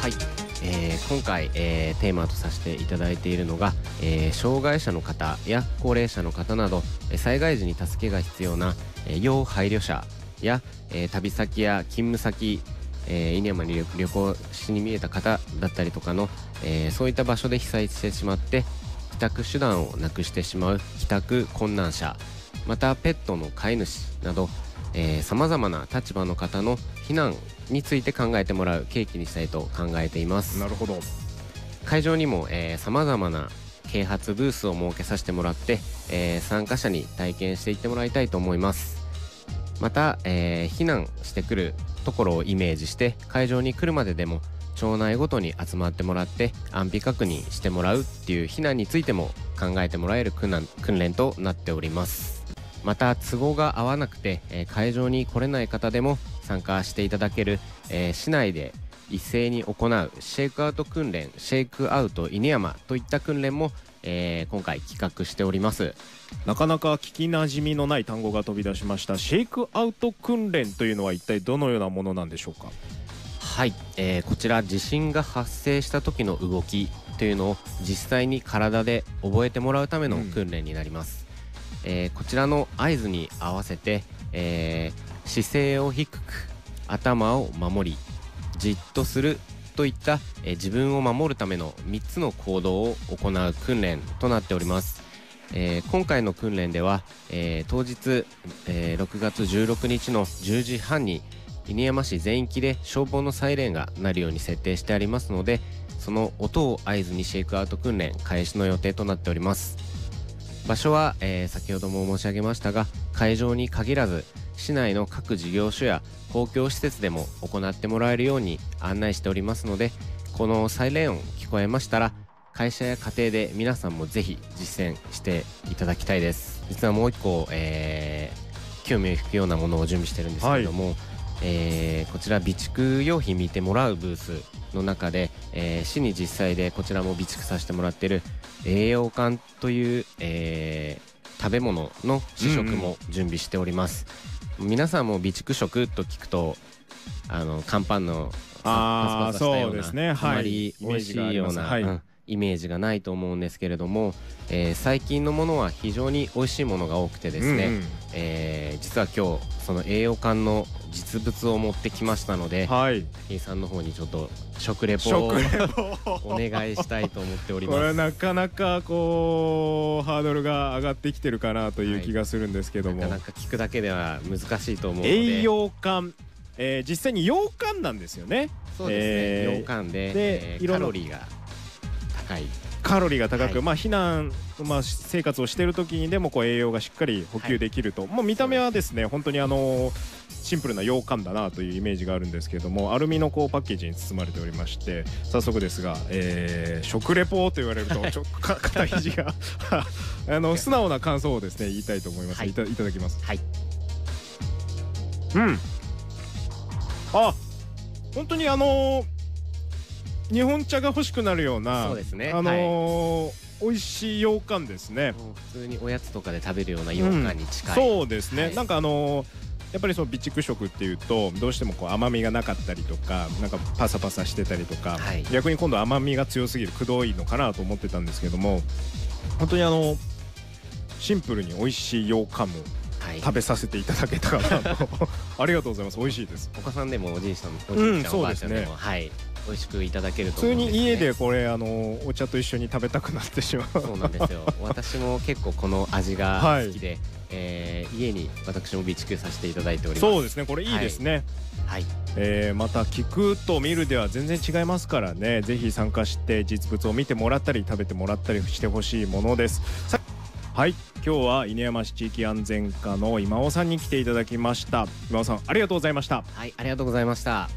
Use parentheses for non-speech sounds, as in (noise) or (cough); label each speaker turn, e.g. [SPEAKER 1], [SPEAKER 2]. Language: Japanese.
[SPEAKER 1] はい、えー今回、えーテーマとさせていただいているのが、えー障害者の方や高齢者の方など災害時に助けが必要な、えー要配慮者や、えー旅先や勤務先、えー稲山に旅旅行しに見えた方だったりとかの、えーそういった場所で被災してしまって帰宅手段をなくしてしまう帰宅困難者またペットの飼い主などさまざまな立場の方の避難について考えてもらう契機にしたいと考えています。
[SPEAKER 2] なるほど。
[SPEAKER 1] 会場にもさまざまな啓発ブースを設けさせてもらって、えー参加者に体験していってもらいたいと思います。また、えー避難してくるところをイメージして会場に来るまででも町内ごとに集まってもらって安否確認してもらうっていう避難についても考えてもらえる訓練訓練となっております。また都合が合わなくて、え会場に来れない方でも参加していただける、え市内で一斉に行うシェイクアウト訓練シェイクアウト犬山といった訓練も、えー今回企画しております。
[SPEAKER 2] なかなか聞きなじみのない単語が飛び出しました。シェイクアウト訓練というのは一体どのようなものなんでしょうか？
[SPEAKER 1] はい、えーこちら地震が発生した時の動きというのを実際に体で覚えてもらうための
[SPEAKER 2] うん
[SPEAKER 1] 訓練になります、えーこちらの合図に合わせて、えー姿勢を低く頭を守りじっとするといった、えー自分を守るための3つの行動を行う訓練となっております。えー今回の訓練では、えー当日、えー6月16日の10時半に犬山市全域で消防のサイレンが鳴るように設定してありますのでその音を合図にシェイクアウト訓練開始の予定となっております。場所は、えー先ほども申し上げましたが会場に限らず市内の各事業所や公共施設でも行ってもらえるように案内しておりますのでこのサイレン音聞こえましたら会社や家庭で皆さんもぜひ実践していただきたいです。実はもう一個、えー興味を引くようなものを準備してるんですけれども、えーこちら備蓄用品見てもらうブースの中で、えー市に実際でこちらも備蓄させてもらってる栄養缶という、えー食べ物の試食も準備しております、皆さんも備蓄食と聞くとあの乾パンの
[SPEAKER 2] あー
[SPEAKER 1] パサパサしたよ
[SPEAKER 2] そうですね
[SPEAKER 1] あ
[SPEAKER 2] はい
[SPEAKER 1] まり美味しいような、
[SPEAKER 2] はい
[SPEAKER 1] うんイメージがないと思うんですけれども、えー最近のものは非常に美味しいものが多くてですね、
[SPEAKER 2] うんうん
[SPEAKER 1] えー実は今日その栄養缶の実物を持ってきましたので
[SPEAKER 2] はい。
[SPEAKER 1] 武井さんの方にちょっと食レポを (laughs) お願いしたいと思っており
[SPEAKER 2] これ
[SPEAKER 1] ます。
[SPEAKER 2] なかなかこうハードルが上がってきてるかなという気がするんですけども、
[SPEAKER 1] なかなか聞くだけでは難しいと思うので。
[SPEAKER 2] 栄養缶、えー実際に羊羹なんですよね。
[SPEAKER 1] そうですね、
[SPEAKER 2] えー
[SPEAKER 1] 羊羹で
[SPEAKER 2] で
[SPEAKER 1] えーカロリーが高い
[SPEAKER 2] カロリーが高く、
[SPEAKER 1] はい。
[SPEAKER 2] まあ避難、まあ、生活をしている時にでもこう栄養がしっかり補給できると、もう見た目はですね本当にあのシンプルな羊羹だなというイメージがあるんですけれどもアルミのこうパッケージに包まれておりまして早速ですが、えー食レポと言われるとちょか (laughs) 肩肘が (laughs) あの素直な感想をですね言いたいと思います、
[SPEAKER 1] はい。
[SPEAKER 2] い、たいただきます。
[SPEAKER 1] はい。
[SPEAKER 2] うん。あ本当にあのー日本茶が欲しくなるような
[SPEAKER 1] そうですね。
[SPEAKER 2] あのー美味しい羊羹ですね。
[SPEAKER 1] 普通におやつとかで食べるような羊羹に近い、
[SPEAKER 2] そうですね、
[SPEAKER 1] はい。
[SPEAKER 2] なんかあのーやっぱりその備蓄食っていうとどうしてもこう甘みがなかったりとかなんかパサパサしてたりとか、
[SPEAKER 1] はい。
[SPEAKER 2] 逆に今度甘みが強すぎるくどいのかなと思ってたんですけども本当にあのシンプルに美味しい羊羹も
[SPEAKER 1] はい。
[SPEAKER 2] 食べさせていただけたかなとありがとうございます。美味しいです。
[SPEAKER 1] お子さんでもおじいさんお
[SPEAKER 2] うん
[SPEAKER 1] じいちゃん、おばあちゃんでもはい美味しくいただけると
[SPEAKER 2] 普通に家でこれあのお茶と一緒に食べたくなってしまう。
[SPEAKER 1] そうなんですよ。(laughs) 私も結構この味が好きで、えー家に私も備蓄させていただいております。
[SPEAKER 2] そうですね。これいいですね、
[SPEAKER 1] はい。
[SPEAKER 2] えーまた聞くと見るでは全然違いますからね。ぜひ参加して実物を見てもらったり食べてもらったりしてほしいものです。さはい。今日は犬山市地域安全課の今尾さんに来ていただきました。今尾さんありがとうございました。
[SPEAKER 1] はいありがとうございました